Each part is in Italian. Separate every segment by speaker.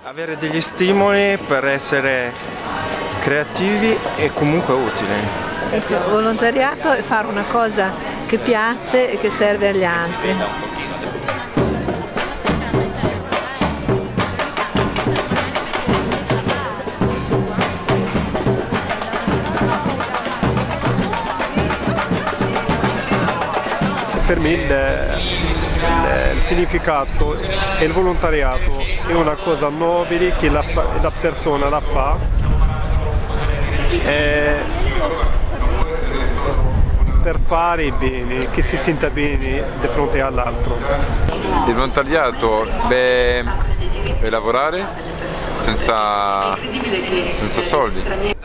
Speaker 1: Avere degli stimoli per essere creativi e comunque utili.
Speaker 2: Il volontariato è fare una cosa che piace e che serve agli altri.
Speaker 3: Il, il, il, significato e il volontariato è una cosa nobile che la, la persona la fa eh, per fare bene, che si senta bene di fronte all'altro.
Speaker 4: Il volontariato beh, è lavorare senza, senza soldi.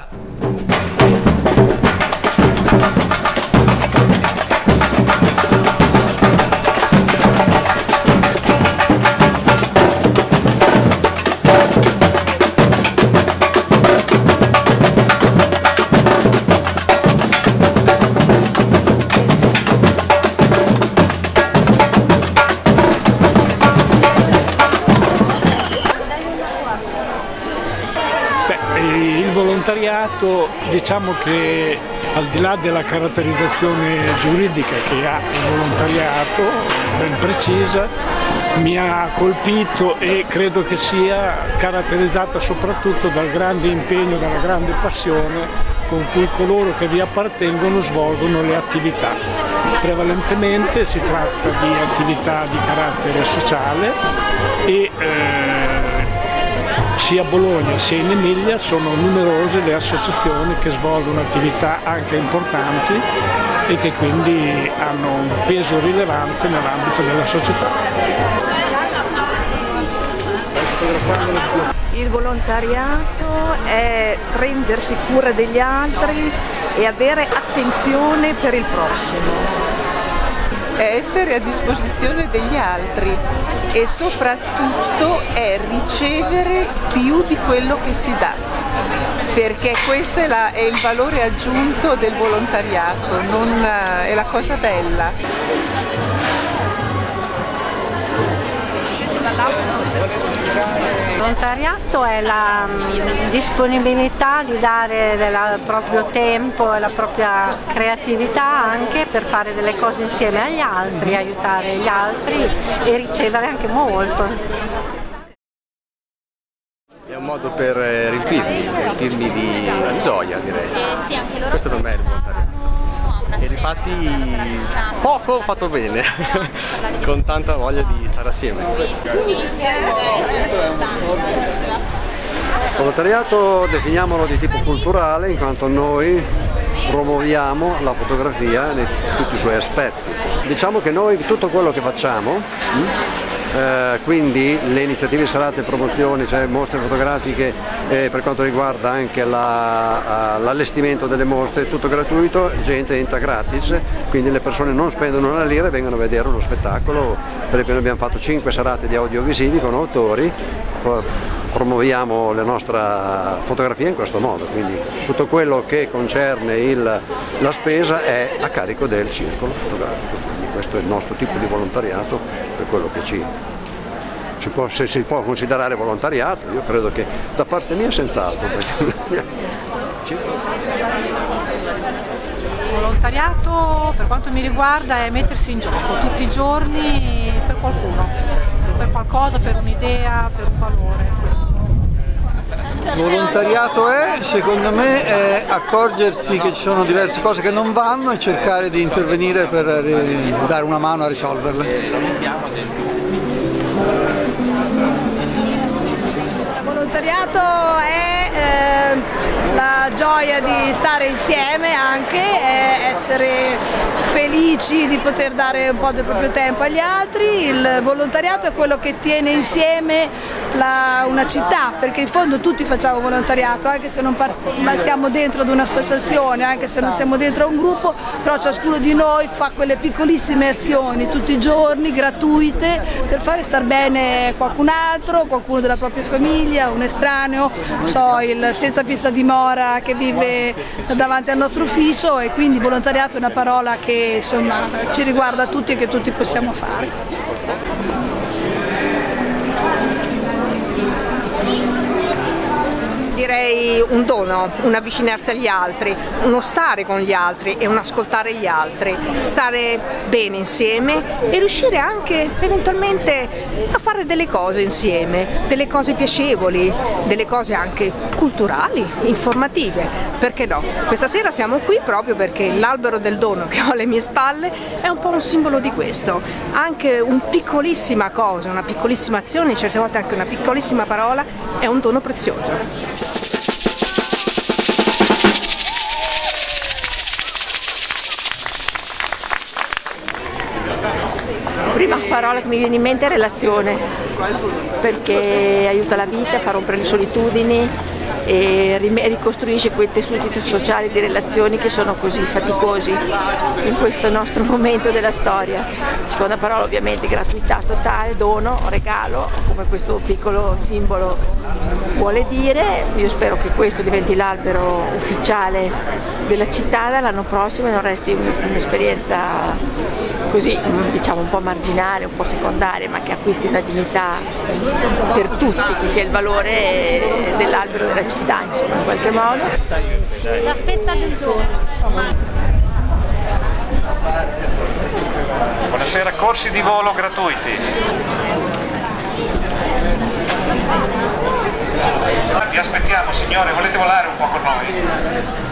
Speaker 5: Volontariato diciamo che al di là della caratterizzazione giuridica che ha il volontariato ben precisa mi ha colpito e credo che sia caratterizzata soprattutto dal grande impegno, dalla grande passione con cui coloro che vi appartengono svolgono le attività. Prevalentemente si tratta di attività di carattere sociale e eh, sia a Bologna sia in Emilia sono numerose le associazioni che svolgono attività anche importanti e che quindi hanno un peso rilevante nell'ambito della società.
Speaker 2: Il volontariato è prendersi cura degli altri e avere attenzione per il prossimo
Speaker 6: è essere a disposizione degli altri e soprattutto ricevere più di quello che si dà perché questo è, la, è il valore aggiunto del volontariato, non, è la cosa bella.
Speaker 2: Il volontariato è la mm, disponibilità di dare il proprio tempo e la propria creatività anche per fare delle cose insieme agli altri, aiutare gli altri e ricevere anche molto.
Speaker 7: Modo per eh, riempirmi, riempirmi di gioia direi. Questo per me è il volontariato e difatti poco fatto bene, con tanta voglia di stare assieme.
Speaker 8: Volontariato definiamolo di tipo culturale in quanto noi promuoviamo la fotografia in tutti i suoi aspetti. Diciamo che noi tutto quello che facciamo eh, quindi le iniziative serate promozioni, cioè mostre fotografiche eh, per quanto riguarda anche l'allestimento la, delle mostre, tutto gratuito, gente entra gratis, quindi le persone non spendono una lira e vengono a vedere uno spettacolo, per esempio noi abbiamo fatto 5 serate di audiovisivi con autori, promuoviamo la nostra fotografia in questo modo, quindi tutto quello che concerne il, la spesa è a carico del circolo fotografico, quindi questo è il nostro tipo di volontariato per quello che ci, ci può, se si può considerare volontariato, io credo che da parte mia senz'altro.
Speaker 9: Volontariato per quanto mi riguarda è mettersi in gioco tutti i giorni per qualcuno, per qualcosa, per un'idea, per un valore.
Speaker 10: Volontariato è, secondo me, è accorgersi che ci sono diverse cose che non vanno e cercare di intervenire per dare una mano a risolverle.
Speaker 11: Il volontariato è eh, la gioia di stare insieme anche, essere felici di poter dare un po' del proprio tempo agli altri, il volontariato è quello che tiene insieme la, una città, perché in fondo tutti facciamo volontariato, anche se non siamo dentro ad un'associazione, anche se non siamo dentro a un gruppo, però ciascuno di noi fa quelle piccolissime azioni tutti i giorni, gratuite, per fare star bene qualcun altro, qualcuno della propria famiglia, un estraneo, so, il senza fissa dimora che vive davanti al nostro ufficio e quindi volontariato è una parola che insomma, ci riguarda tutti e che tutti possiamo fare.
Speaker 12: Un dono, un avvicinarsi agli altri, uno stare con gli altri e un ascoltare gli altri, stare bene insieme e riuscire anche eventualmente a fare delle cose insieme, delle cose piacevoli, delle cose anche culturali, informative, perché no? Questa sera siamo qui proprio perché l'albero del dono che ho alle mie spalle è un po' un simbolo di questo, anche un piccolissima cosa, una piccolissima azione, certe volte anche una piccolissima parola è un dono prezioso.
Speaker 13: Prima parola che mi viene in mente è relazione, perché aiuta la vita, fa rompere le solitudini e ricostruisce quei tessuti sociali di relazioni che sono così faticosi in questo nostro momento della storia. Seconda parola ovviamente gratuità totale, dono, regalo, come questo piccolo simbolo vuole dire. Io spero che questo diventi l'albero ufficiale della città dall'anno prossimo e non resti un'esperienza così diciamo un po' marginale, un po' secondaria, ma che acquisti una dignità per tutti, che sia il valore dell'albero della città, insomma, in qualche modo.
Speaker 14: La fetta del dono.
Speaker 15: Buonasera, corsi di volo gratuiti. Vi aspettiamo signore, volete volare un po' con noi?